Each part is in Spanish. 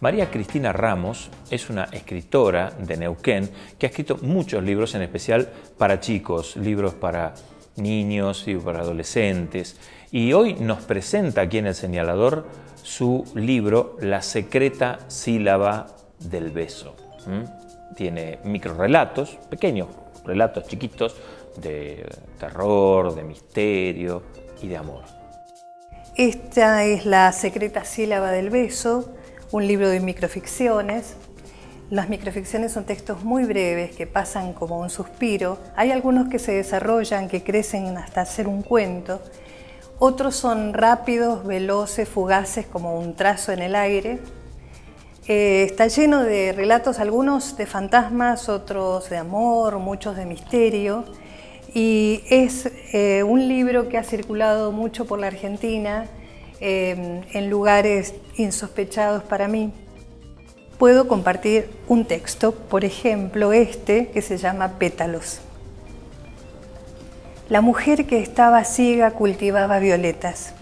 María Cristina Ramos es una escritora de Neuquén que ha escrito muchos libros, en especial para chicos, libros para niños y para adolescentes. Y hoy nos presenta aquí en el señalador su libro La secreta sílaba del beso. Tiene microrelatos, pequeños relatos chiquitos de terror, de misterio y de amor. Esta es La secreta sílaba del beso, un libro de microficciones. Las microficciones son textos muy breves que pasan como un suspiro. Hay algunos que se desarrollan, que crecen hasta ser un cuento. Otros son rápidos, veloces, fugaces, como un trazo en el aire. Eh, está lleno de relatos, algunos de fantasmas, otros de amor, muchos de misterio. Y es eh, un libro que ha circulado mucho por la Argentina Em, en lugares insospechados para mí. Puedo compartir un texto, por ejemplo este, que se llama Pétalos. La mujer que estaba ciega cultivaba violetas.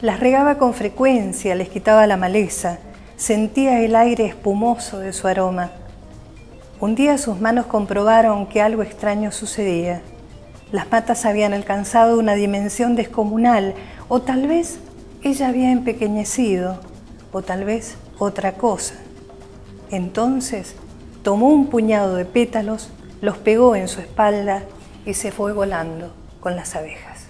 Las regaba con frecuencia, les quitaba la maleza, sentía el aire espumoso de su aroma. Un día sus manos comprobaron que algo extraño sucedía. Las matas habían alcanzado una dimensión descomunal, o tal vez ella había empequeñecido, o tal vez otra cosa. Entonces tomó un puñado de pétalos, los pegó en su espalda y se fue volando con las abejas.